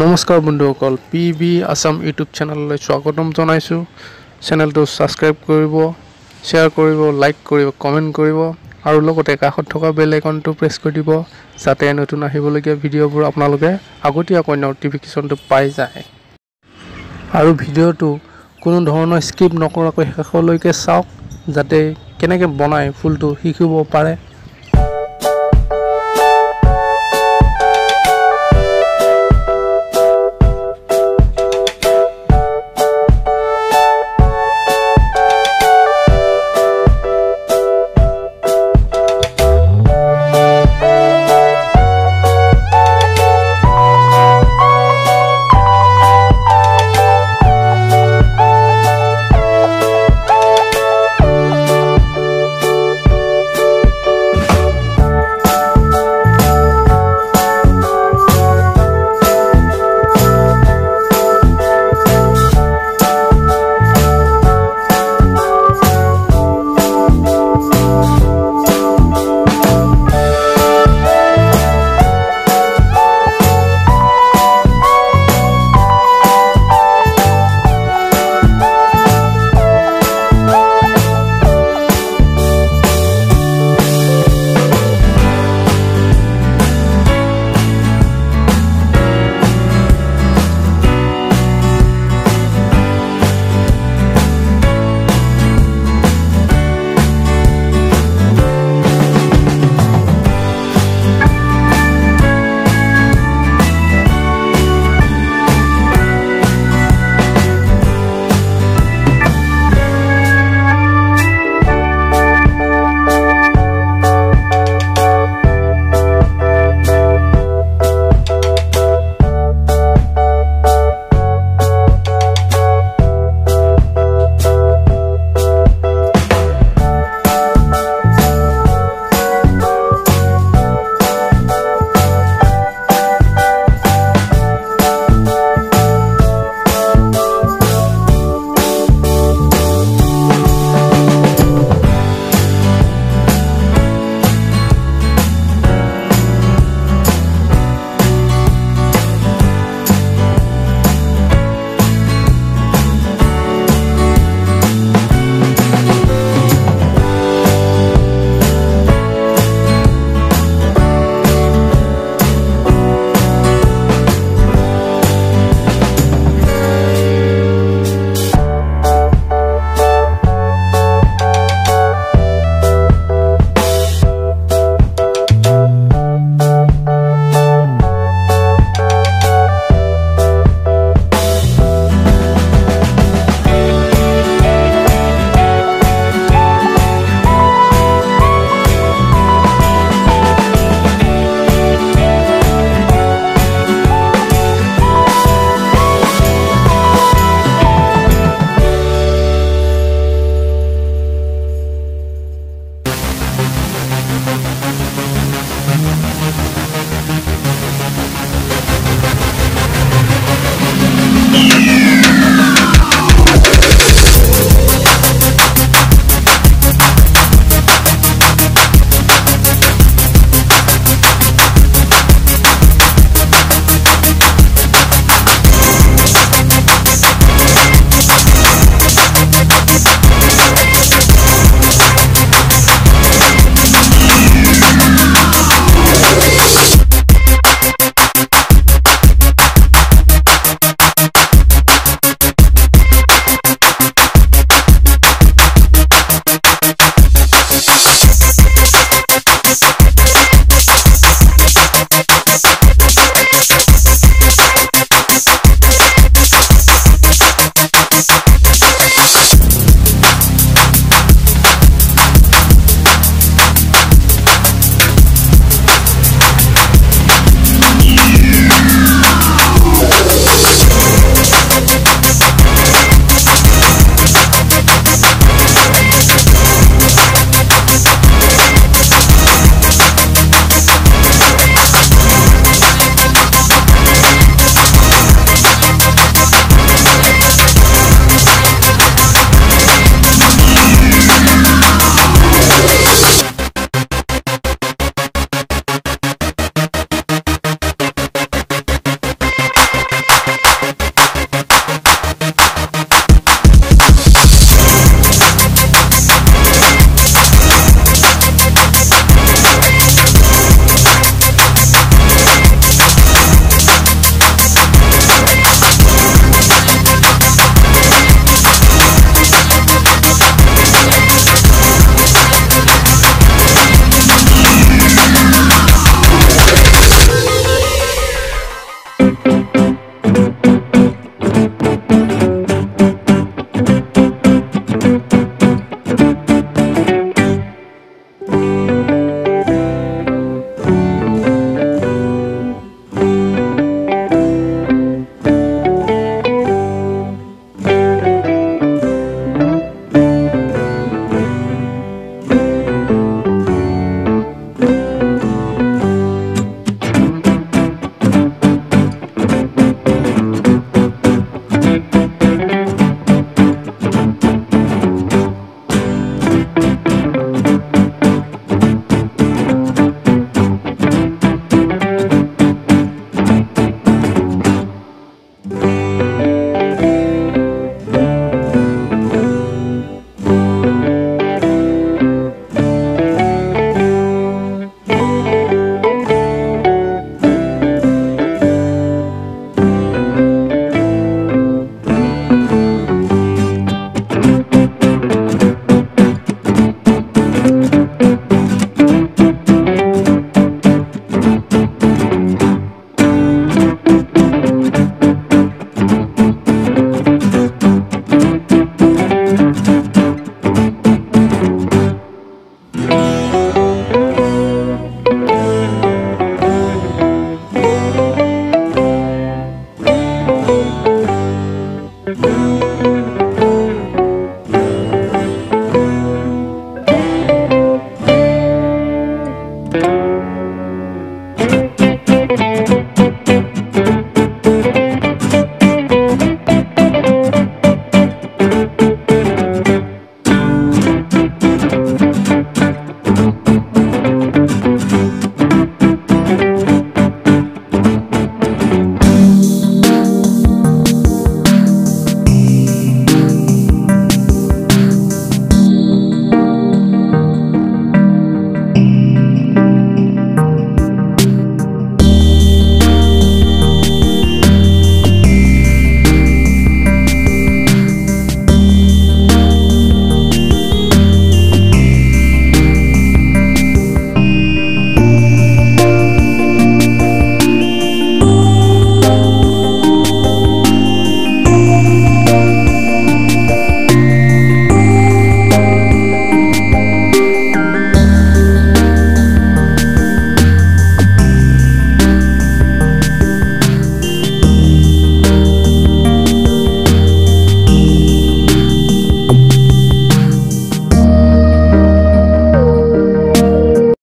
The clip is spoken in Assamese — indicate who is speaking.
Speaker 1: নমস্কাৰ বন্ধুসকল পি বি আছাম ইউটিউব চেনেললৈ স্বাগতম জনাইছোঁ। চেনেলটো ছাবস্ক্ৰাইব কৰিব শ্বেয়াৰ কৰিব লাইক কৰিব কমেণ্ট কৰিব আৰু লগতে কাষত থকা বেল আইকনটো প্ৰেছ কৰি দিব যাতে নতুন আহিবলগীয়া ভিডিঅ'বোৰ আপোনালোকে আগতীয়াকৈ নটিফিকেশ্যনটো পাই যায়। আৰু ভিডিঅ'টো কোনো ধৰণৰ স্কিপ নকৰাকৈ শেষলৈকে চাওক যাতে কেনেকৈ বনাই ফুলটো শিকিব পাৰে।